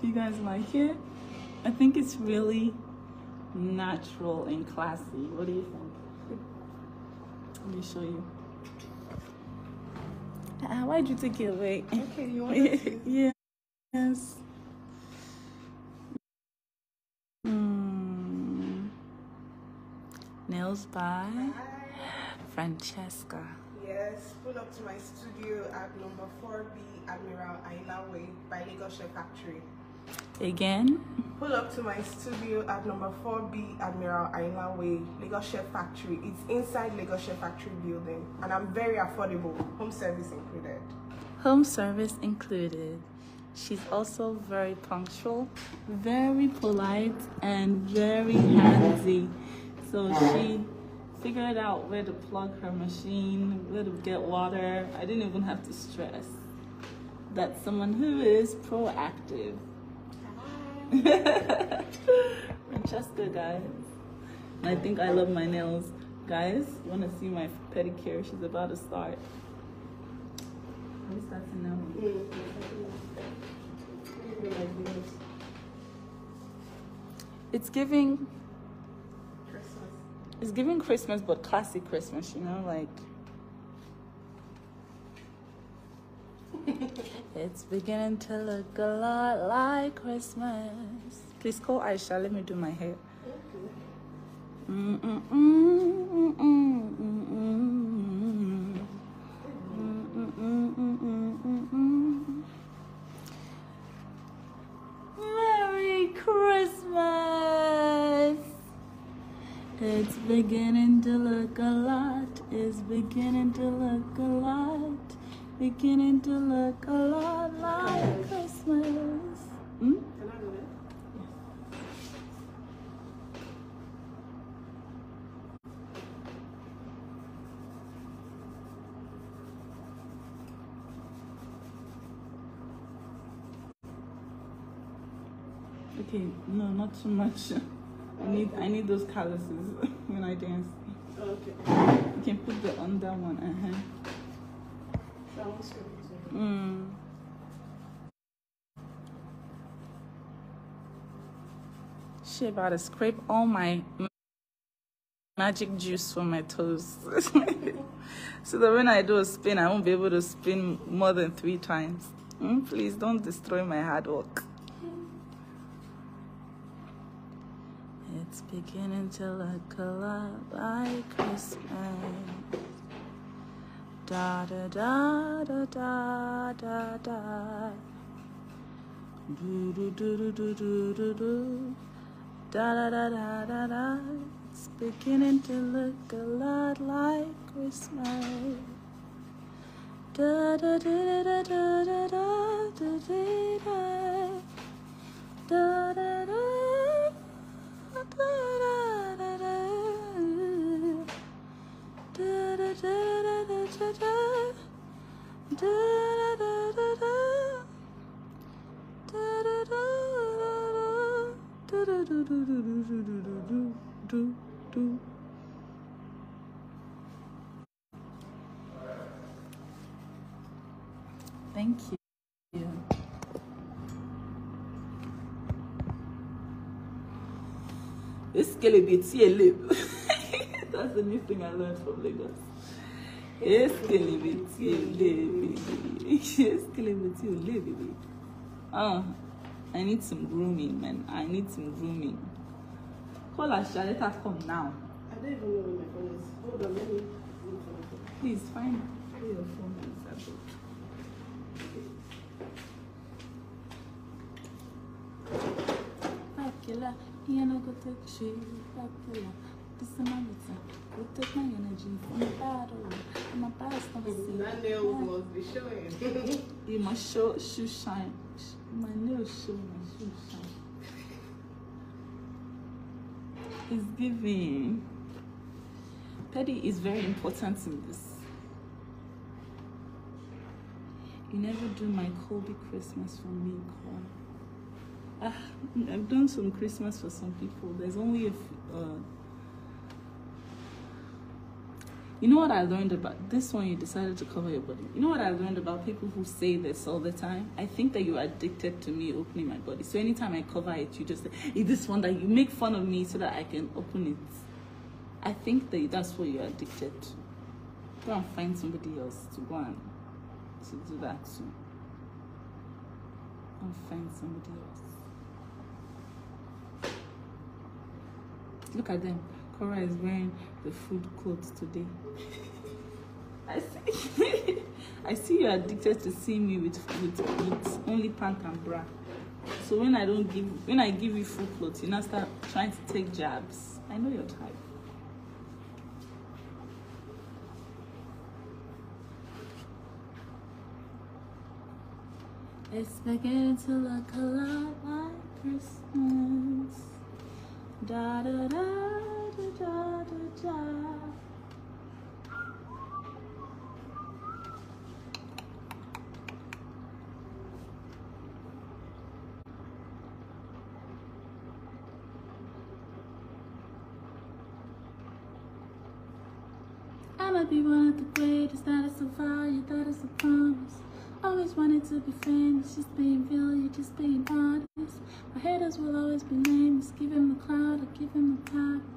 Do you guys like it? I think it's really natural and classy. What do you think? Let me show you. Ah, why'd you take it away? Okay, you want to yes. Hmm. Nails by Francesca. Yes, pull up to my studio at number 4B Admiral Aina Way by Lagos Chef Factory. Again? Pull up to my studio at number 4B Admiral Aina Way, Lagos Chef Factory. It's inside Lagos Chef Factory building and I'm very affordable, home service included. Home service included. She's also very punctual, very polite, and very handy. So she figured out where to plug her machine, where to get water. I didn't even have to stress. That's someone who is proactive. Francesca, guys. I think I love my nails. Guys, you want to see my pedicure? She's about to start. It's giving Christmas. it's giving Christmas but classic Christmas, you know, like It's beginning to look a lot like Christmas. Please call Aisha, let me do my hair. Merry Christmas! It's beginning to look a lot, it's beginning to look a lot, beginning to look a lot like Christmas. Hmm? Can I do that? Okay, no, not too much. I need I need those calluses when I dance. Okay. You can put the under one, uh-huh. Mm. She about to scrape all my magic juice from my toes. so that when I do a spin, I won't be able to spin more than three times. Mm, please don't destroy my hard work. It's beginning to look a lot like Christmas. Da da da da da da da. Do do do do do do do do. Da da da da da da. It's beginning to look a lot like Christmas. Da da da da da da da da da da da da da Thank you. Eskelebeti eleb. That's the new thing I learned from Lagos. Eskelebeti eleb. Eskelebeti eleb. Ah, I need some grooming, man. I need some grooming. Call Asha, let her come now. I don't even know where my phone is. Hold on, let me look for my phone. Please find where your phone is. I beg. Bakila, you know, go take shit. Bakila, this is my meeting. Go take my energy from the battle. My past never see. That nail must be showing. You must show shoe shine. My nails show my shoe shine. It's giving. Petty is very important in this. You never do my Kobe Christmas for me, Cole. Ah, I've done some Christmas for some people. There's only a uh, You know what I learned about this one? You decided to cover your body. You know what I learned about people who say this all the time? I think that you're addicted to me opening my body. So anytime I cover it, you just say, "Is this one that you make fun of me so that I can open it?" I think that that's what you're addicted to. Go and find somebody else to go and to do that too. Go and find somebody else. Look at them. Cora is wearing the food clothes today. I see. I see you're addicted to seeing me with, with with only pant and bra. So when I don't give when I give you full clothes, you now start trying to take jabs. I know your type. It's beginning to look a lot like Christmas. Da da da da. I'ma be one of the greatest, that a value, that is a promise. Always wanted to be famous, just being real, you just being honest. My haters will always be nameless, give him the cloud or give him the power.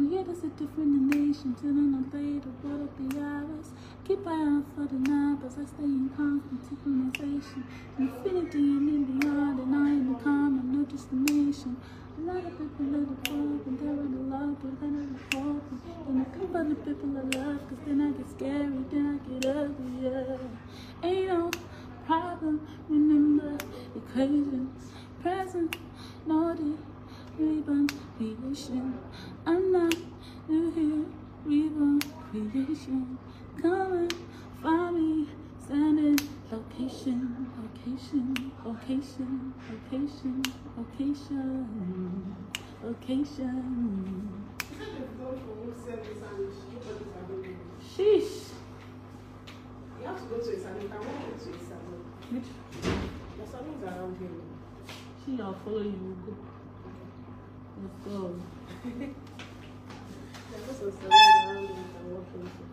Creators a different nation, nations, and on the later will it be ours? Keep eye out for the numbers, I stay in constant synchronization. Infinity and in beyond, and I am the common, no destination. A lot of people live the poor, and they're in the love, but then I'm the. And come by the people I love, cause then I get scary, then I get ugly, yeah. Ain't no problem, remember equations, present, naughty, reborn, creation. I'm not new here, reborn, creation. Come and find me, standing, location, location, location, location, location, location. Sheesh. You have to go to a salon. I want to go to a salon. Which The salons around here. she I'll follow you, go. Let's go. There are lots of salons around here you can walk into.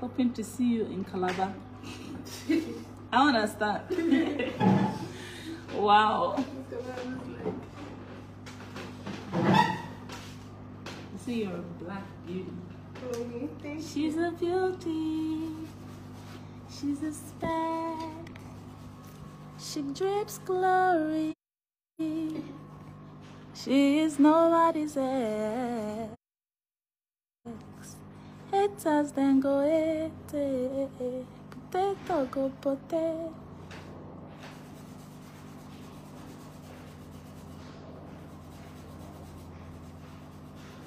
Hoping to see you in Calabar. I understand. wow. You see, you're a black beauty. Chloe, thank you. She's a beauty. She's a speck. She drips glory. She is nobody's ex. Haters then go hate. Potato go potato.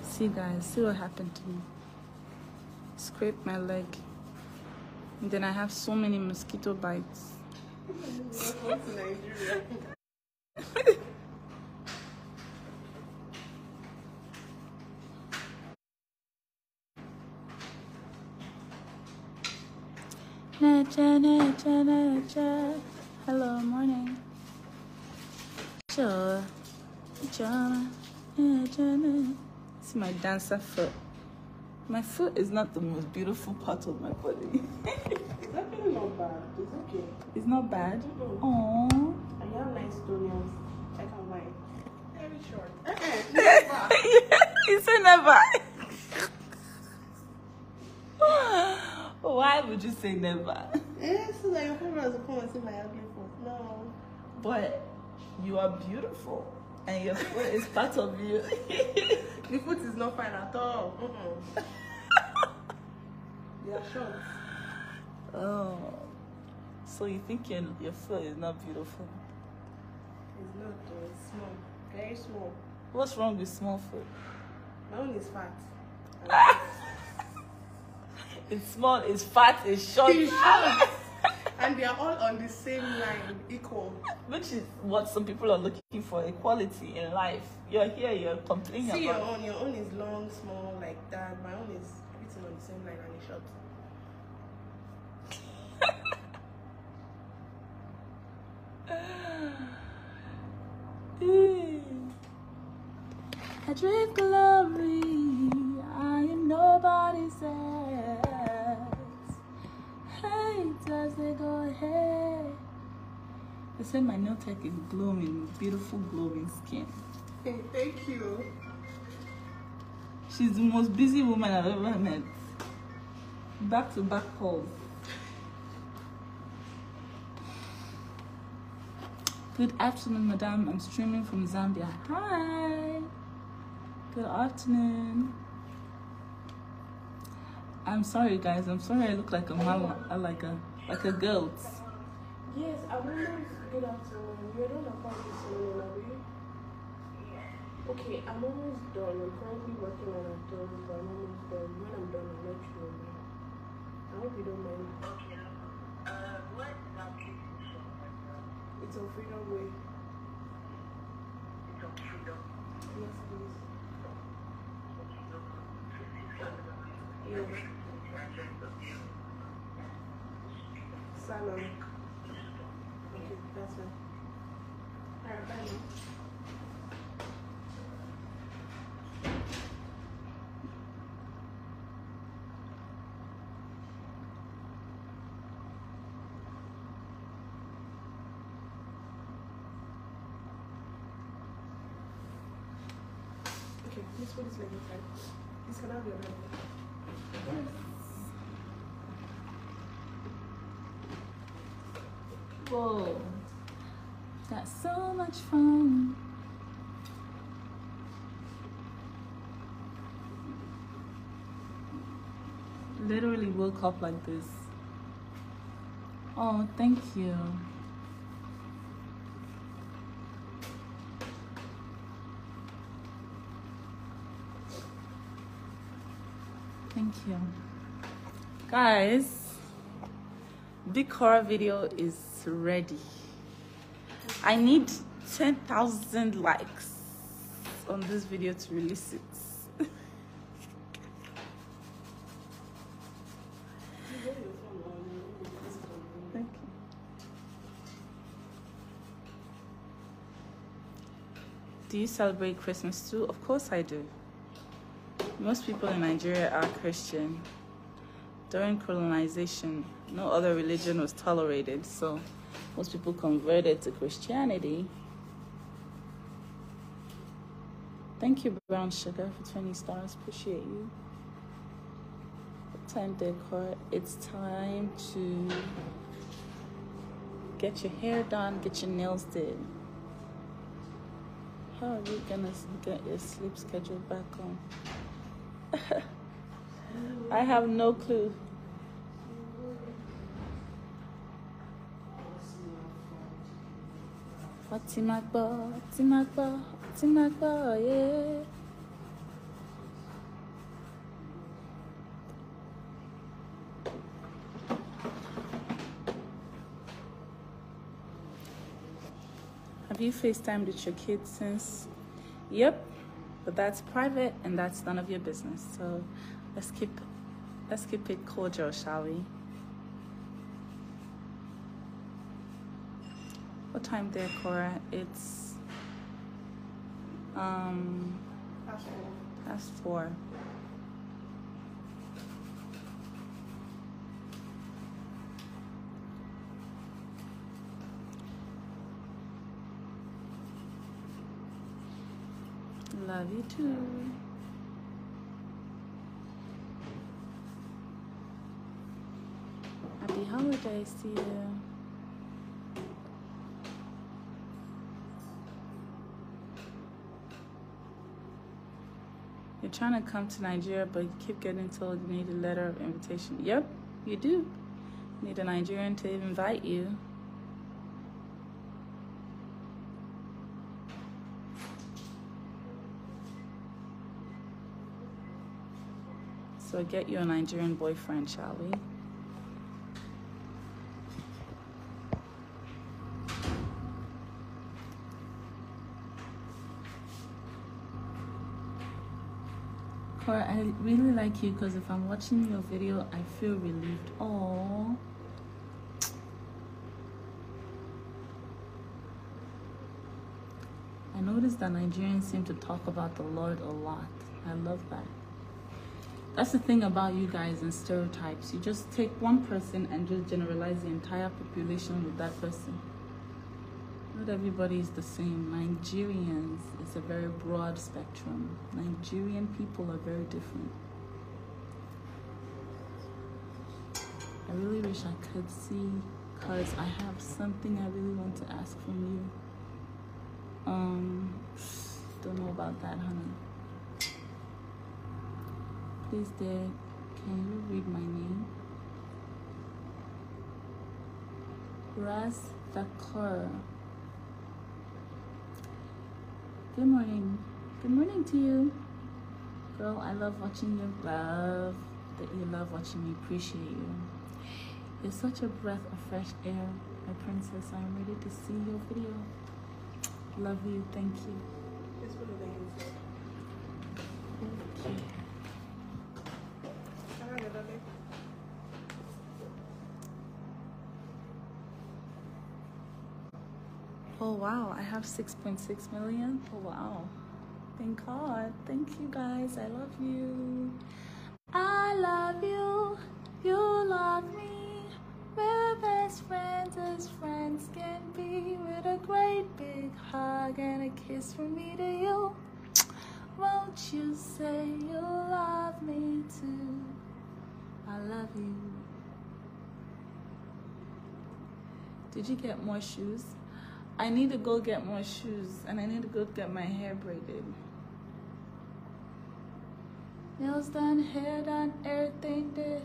See guys, see what happened to me scraped my leg. And then I have so many mosquito bites. Welcome to Nigeria. Hello, morning. Sure. Jana, naja. See my dancer foot. My foot is not the most beautiful part of my body. It's actually not bad. It's okay. it's not bad. Mhm. Aww. And you have nice toenails. I can lie. Very short. Eh, you say never. Why would you say never? Eh, so that your followers will come and see my ugly foot. No. But you are beautiful, and your foot is part of you. The foot is not fine at all. Mm-mm. they are short. Oh, so you think your your foot is not beautiful? It's not though. It's small. Very small. What's wrong with small foot? My own is fat. It's small, it's fat, it's short, It's short. and they are all on the same line, equal. which is what some people are looking for equality in life. You're here, you're complaining See your own. Your own is long, small, like that. My own is everything on the same line and it's short. I dream glory. I am nobody's ex. Hey, does it go ahead? They said my nail tech is glowing, beautiful glowing skin. Hey, thank you. She's the most busy woman I've ever met. Back to back calls. Good afternoon, madam. I'm streaming from Zambia. Hi. Good afternoon. I'm sorry, guys. I'm sorry I look like a mama, uh, like a like a goat. Yes, I'm almost good afternoon. You're not this morning, are you? Okay, I'm almost done. I'm currently working on a done, but I'm almost done. When I'm done, I'll let you know. I hope you don't mind. It's on Freedom Way. it's Yes, please. Yes. Salon. Okay, that's fine. Alright, bye now. Okay, please put this leg inside. This cannot be around. Whoa. That's so much fun. Literally woke up like this. Oh, thank you. Thank you. Guys, big horror video is ready. I need 10,000 likes on this video to release it. Do you celebrate Christmas too? Of course I do. Most people in Nigeria are Christian. During colonization, no other religion was tolerated, so most people converted to Christianity. Thank you, Brown Sugar, for 20 stars. Appreciate you. Time decor? It's time to get your hair done, get your nails did. How are you gonna get your sleep schedule back on? I have no clue. Otimagbo, Otimagbo, Otimagbo, yeah. Have you FaceTimed with your kids since? Yep, but that's private and that's none of your business. So let's keep let's keep it cordial, shall we? What time there, Cora? It's um That's all. past four. Love you too. Happy holidays to you. You're trying to come to Nigeria, but you keep getting told you need a letter of invitation. Yep, you do. Need a Nigerian to invite you. So get a Nigerian boyfriend, shall we? Cora, I really like you because if I'm watching your video, I feel relieved. Oh. I noticed that Nigerians seem to talk about the Lord a lot. I love that. That's the thing about you guys and stereotypes. You just take one person and just generalize the entire population with that person. Not everybody is the same. Nigerians is a very broad spectrum. Nigerian people are very different. I really wish I could see because I have something I really want to ask from you. Um, don't know about that, honey. Please, dear, can you read my name? Ras Thakur. Good morning. Good morning to you. Girl, I love watching you. Love that you love watching me. Appreciate you. You're such a breath of fresh air, my princess. I'm ready to see your video. Love you. Thank you. Thank Oh wow, I have 6.6 million. Oh wow. Thank God. Thank you guys. I love you. I love you. You love me. We're best friends as friends can be. With a great big hug and a kiss from me to you. Won't you say you love me too? I love you. Did you get more shoes? I need to go get more shoes and I need to go get my hair braided. Nails done, hair done, everything did.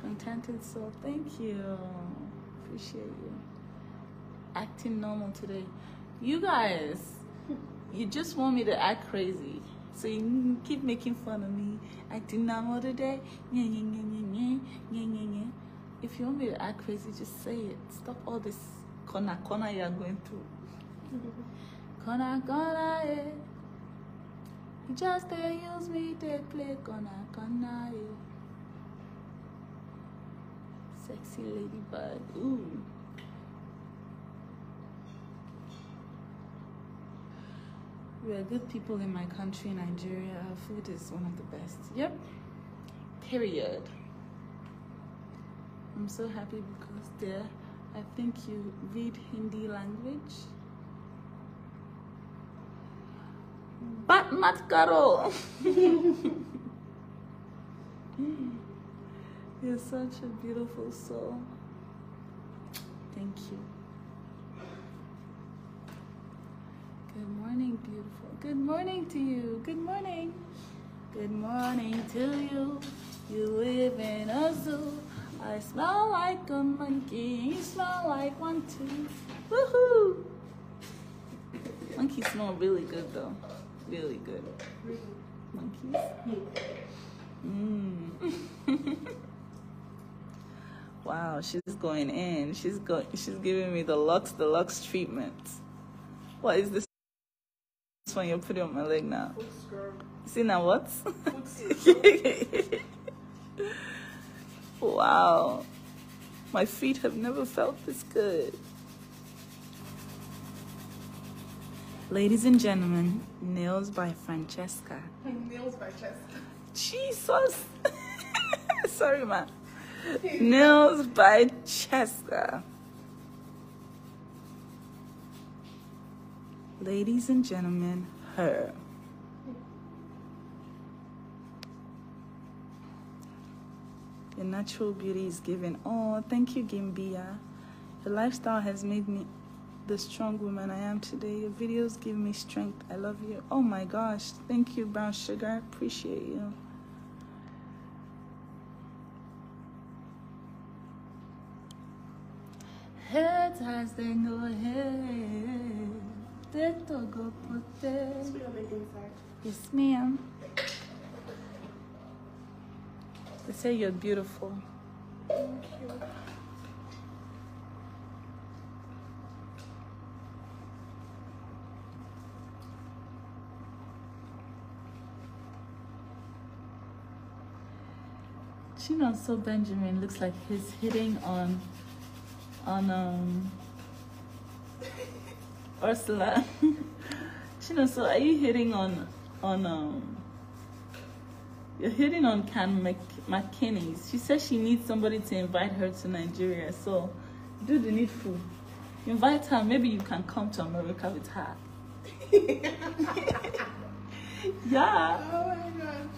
Contented soul, thank you. Appreciate you. Acting normal today. You guys, you just want me to act crazy. So you keep making fun of me. Acting normal today. If you want me to act crazy, just say it. Stop all this corner corner you are going through. corner corner yeah. Just they use me they play corner corner yeah. Sexy ladybug. Ooh. We are good people in my country, Nigeria. Our food is one of the best. Yep. Period. I'm so happy because there I think you read Hindi language. But mat karo. You're such a beautiful soul. Thank you. Good morning, beautiful. Good morning to you. Good morning. Good morning to you. You live in a zoo. I smell like a monkey. You smell like one too. Woohoo! Monkeys smell really good though. Really good. Monkeys? Mmm. wow, she's going in. She's going she's giving me the Lux Deluxe treatment. What is this This one you're putting on my leg now? See now what? Wow. My feet have never felt this good. Ladies and gentlemen, Nails by Francesca. Nails by Francesca. Jesus. Sorry, man. Nails by Cheska. Ladies and gentlemen, her. Your natural beauty is given. Oh, thank you, Gimbia. Your lifestyle has made me the strong woman I am today. Your videos give me strength. I love you. Oh my gosh. Thank you, Brown Sugar. Appreciate you. Heads as they go ahead. go put Yes, ma'am. They say you're beautiful. Thank you. so Benjamin looks like he's hitting on on um Ursula. Shino, so are you hitting on on um you're hitting on Can Mc, McKinney's. She says she needs somebody to invite her to Nigeria. So do the needful. Invite her. Maybe you can come to America with her. yeah. Oh my god.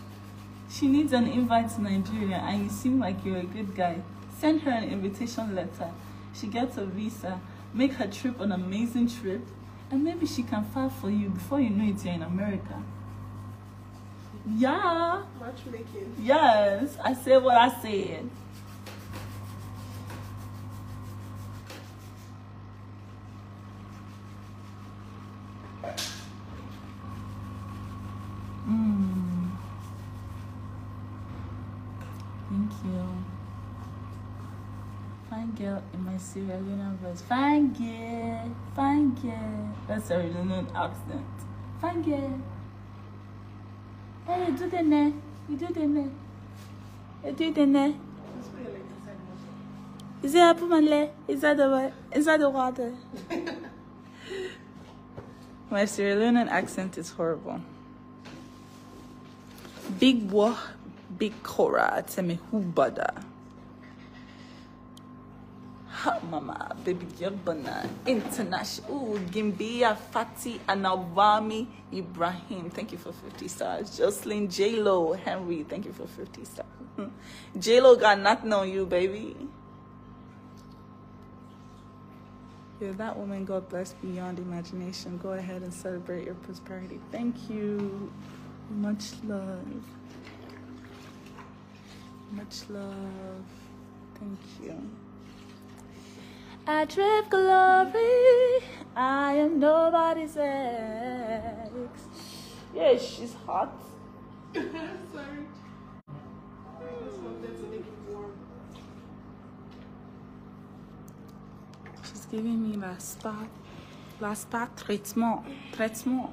She needs an invite to Nigeria and you seem like you're a good guy. Send her an invitation letter. She gets a visa. Make her trip an amazing trip. And maybe she can file for you before you know it, you're in America. Yeah. Matchmaking. Yes. I said what I said. Mm. Thank you. Fine girl in my Sierra Leone voice. Fine girl. Fine girl. That's Sierra Leone accent. Fine girl. Hey, you do the neck. You do the neck. You do the neck. Is it a my leg? Is that the is that the water? my Sierra Leonean accent is horrible. Big boy, big cora, tell me who bother. Mama, baby Yabana, international. Gimbia, Fati, Anawami, Ibrahim. Thank you for 50 stars. Jocelyn, J-Lo, Henry, thank you for 50 stars. Hmm. J-Lo got nothing on you, baby. You're that woman God bless beyond imagination. Go ahead and celebrate your prosperity. Thank you. Much love. Much love. Thank you. I drift glory. I am nobody's ex. Yeah, she's hot. Sorry. I just wanted to make it warm. She's giving me la spa, la spa traitement, traitement.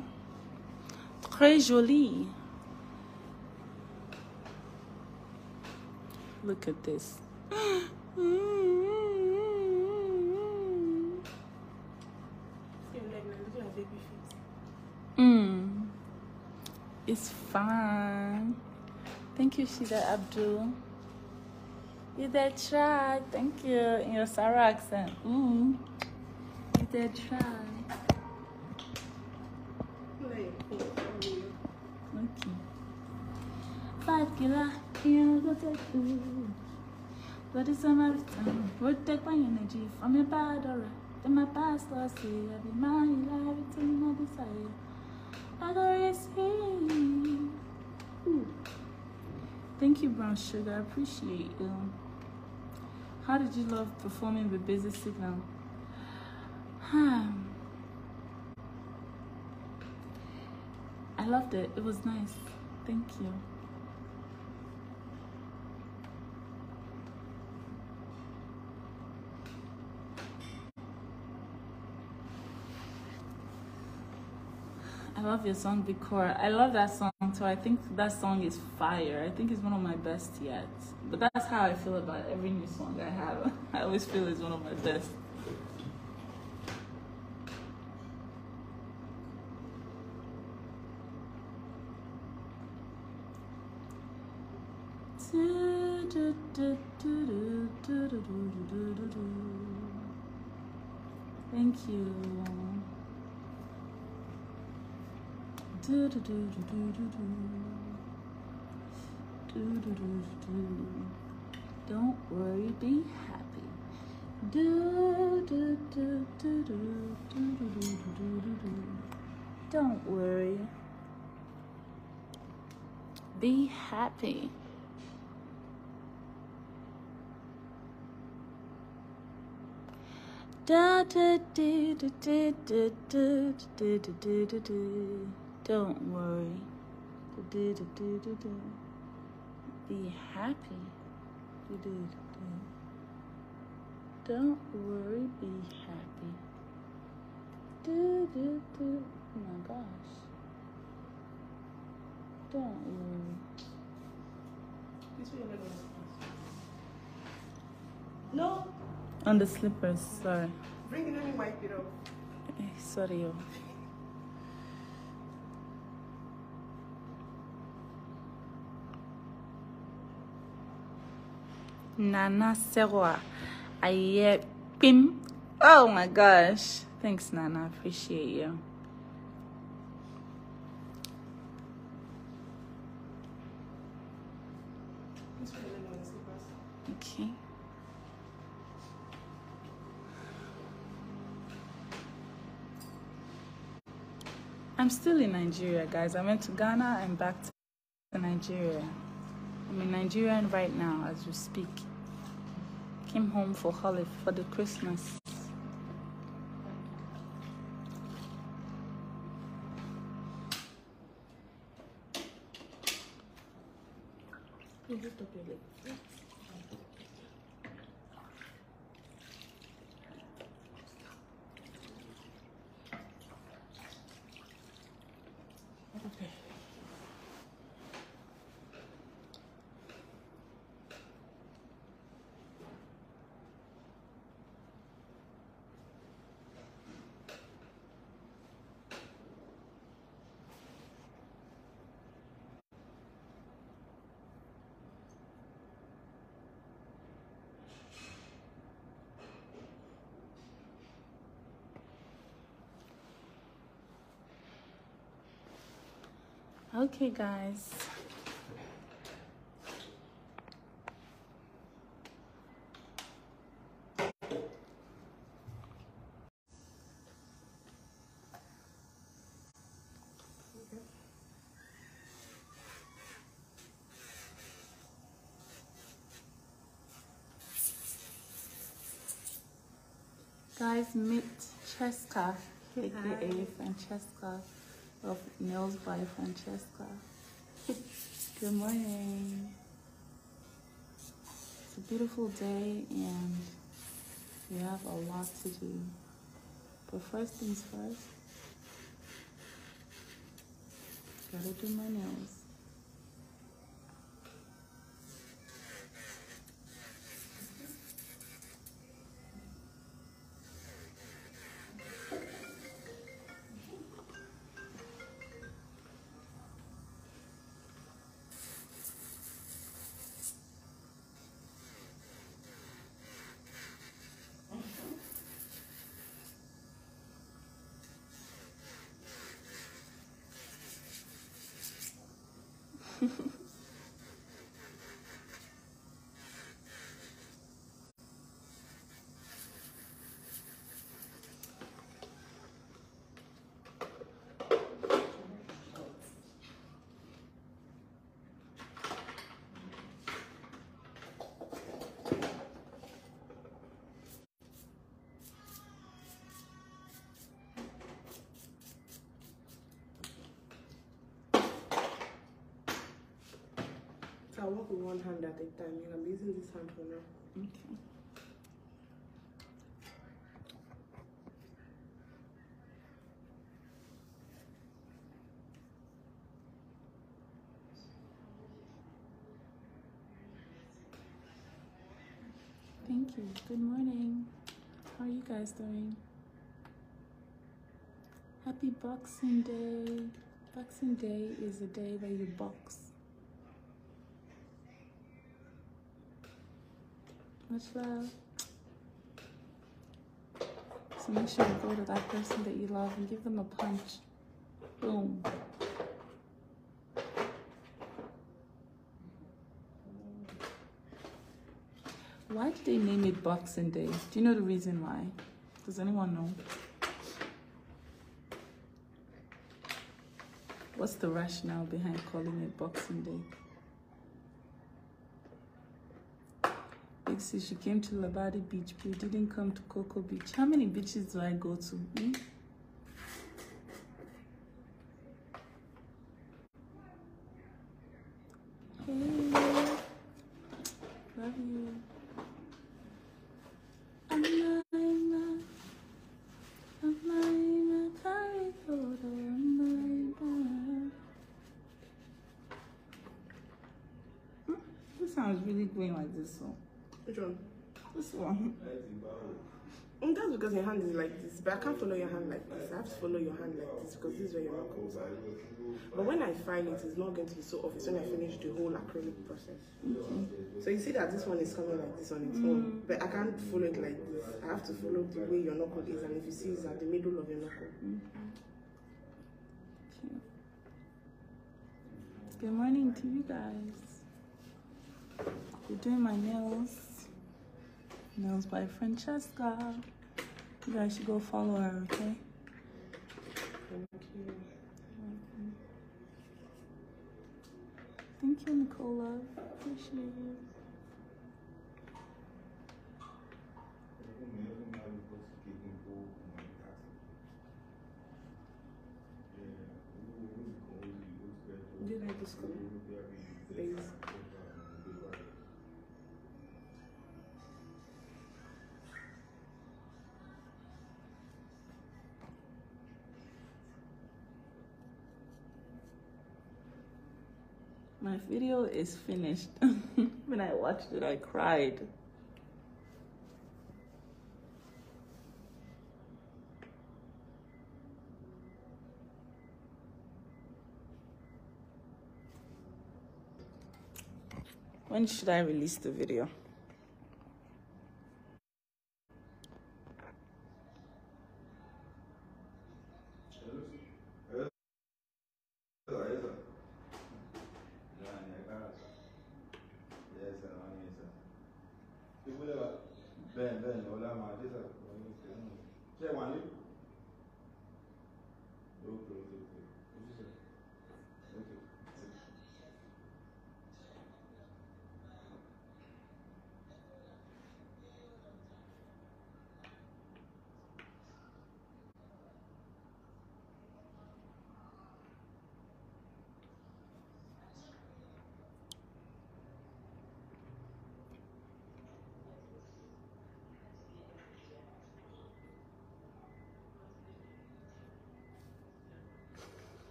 Très jolie. Look at this. See mm your leg now. Look like baby face. Mm. It's fine. Thank you, Shida Abdul. You did try. Thank you. In your Sarah accent. Mm. You did try. Okay. Five killer, you go take two. But it's a marathon. Protect my energy from your bad aura. Then my past lost see. I be mine, everything I desire. I go receive. Ooh. Thank you, Brown Sugar. I appreciate you. How did you love performing with Busy Signal? Hmm. I loved it. It was nice. Thank you. Love your song, Bikora. I love that song too. I think that song is fire. I think it's one of my best yet. But that's how I feel about every new song I have. I always feel it's one of my best. Thank you. Don't worry, be happy. Don't worry. Be happy. Da, da, da, da, da, da, da, da, da, da, da, da. Don't worry. Da, da, da, da, da, da. Be happy. Da, da, da, da. Don't worry. Do do do do do. Be happy. Do do do. Don't worry, be happy. Do do do. Oh my gosh. Don't worry. No. On the slippers, sorry. Bring it on my pillow. Sorry. Nana Serwa. Aye, Pim. Oh my gosh. Thanks, Nana. Appreciate you. Okay. I'm still in Nigeria, guys. I went to Ghana and back to Nigeria. I'm in Nigeria right now as we speak. Came home for holiday for the Christmas. Okay, guys. Guys, meet Cheska, aka Francesca of Nails by Francesca. Good morning. It's a beautiful day and we have a lot to do. But first things first, gotta do my nails. Mm-hmm. I work with one hand at a time. I'm using this hand for now. Okay. Thank you. Good morning. How are you guys doing? Happy Boxing Day. Boxing Day is the day that you box. Much love. So make sure you go to that person that you love and give them a punch. Boom. Why did they name it Boxing Day? Do you know the reason why? Does anyone know? What's the rationale behind calling it Boxing Day? Big she came to Labadi Beach, but didn't come to Coco Beach. How many beaches do I go to? Hmm? Hey, love you. Amaima, amaima, karikodo, amaima. Hmm, This sounds really going like this song. Which one? This one. Mm, that's because your hand is like this, but I can't follow your hand like this. I have to follow your hand like this because this is where your knuckles are. But when I file it, it's not going to be so obvious when I finish the whole acrylic process. Mm-hmm. So you see that this one is coming like this on its own, mm. but I can't follow it like this. I have to follow the way your knuckle is, and if you see, it's at the middle of your knuckle. Cute. Good morning to you guys. We're doing my nails. Nails by Francesca. You guys should go follow her, okay? Thank you. Thank you, Nicola. Appreciate you like this color? My video is finished. when I watched it, I cried. When should I release the video?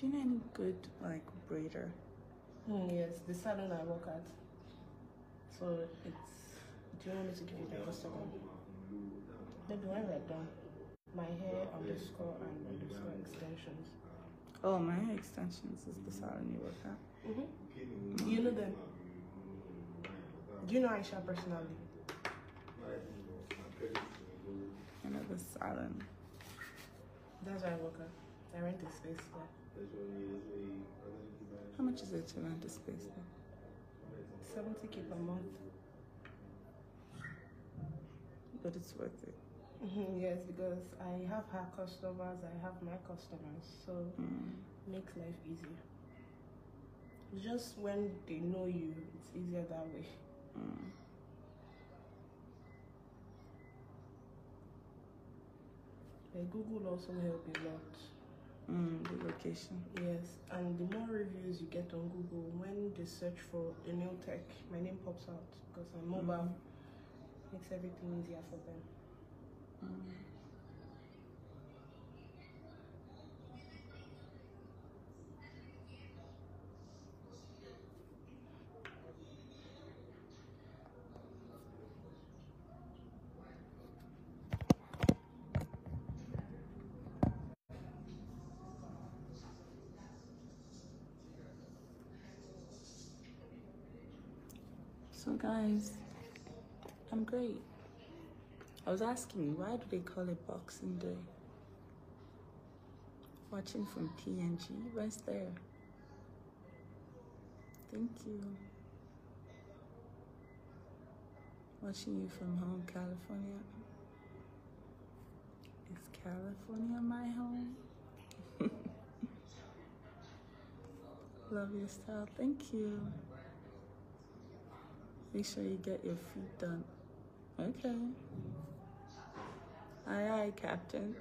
Do you know any good like braider? Mm, yes, the salon I work at. So it's. Do you want me to give you the Instagram? Maybe when we're done, my hair underscore and underscore extensions. Oh, my hair extensions is the salon you work at. Mm-hmm. You know them? Do you know Aisha personally? I know the salon. That's where I work at. I rent a space there. How much is it to rent a space there? 70k per month. But it's worth it. Mhm, yes, because I have her customers, I have my customers, so Mm. makes life easier. Just when they know you, it's easier that way. Mm. Like Google also help a lot. Mm, the location. Yes, and the more reviews you get on Google, when they search for a new tech, my name pops out because I'm mobile. Makes everything easier for them. Mm. Guys, I'm great. I was asking, why do they call it Boxing Day? Watching from PNG, where's there? Thank you. Watching you from home, California. Is California my home? Love your style. Thank you. Make sure you get your feet done. Okay. Aye, aye, Captain.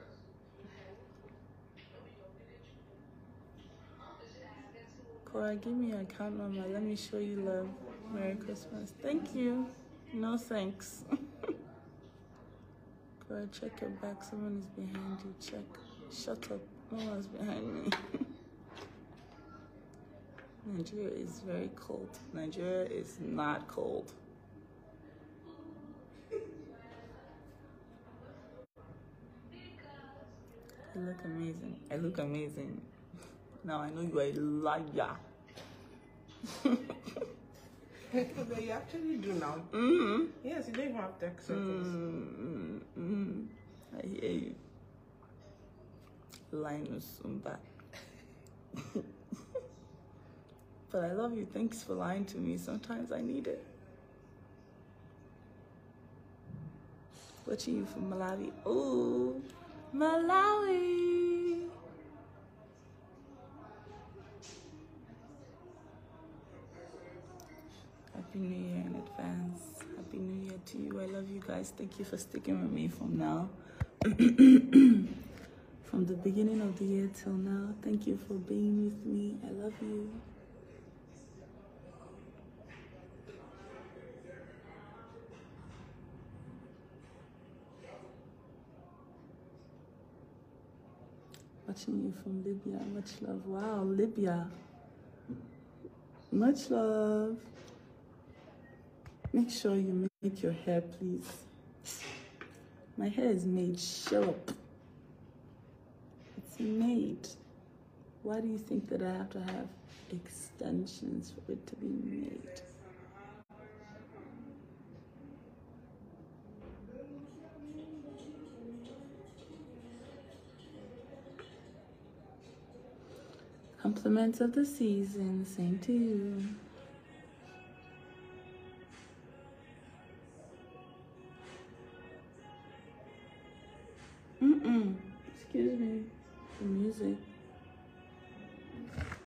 Koora, give me your account number. Let me show you love. Merry Christmas. Thank you. No thanks. Koora, check your back. Someone is behind you. Check. Shut up. No one's behind me. Nigeria is very cold. Nigeria is not cold. You look amazing. I look amazing. Now I know you are a liar. but you actually do now. Mm-hmm. Yes, you don't even have tech circles. Mm-hmm. I hear you. Linus Umba. but I love you. Thanks for lying to me. Sometimes I need it. Watching you from Malawi. Oh, Malawi. Happy New Year in advance. Happy New Year to you. I love you guys. Thank you for sticking with me from now. from the beginning of the year till now. Thank you for being with me. I love you. Watching you from Libya. Much love. Wow, Libya. Much love. Make sure you make your hair, please. My hair is made. Shut up. It's made. Why do you think that I have to have extensions for it to be made? Compliments of the season. Same to you. Mm-mm. Excuse me. The music.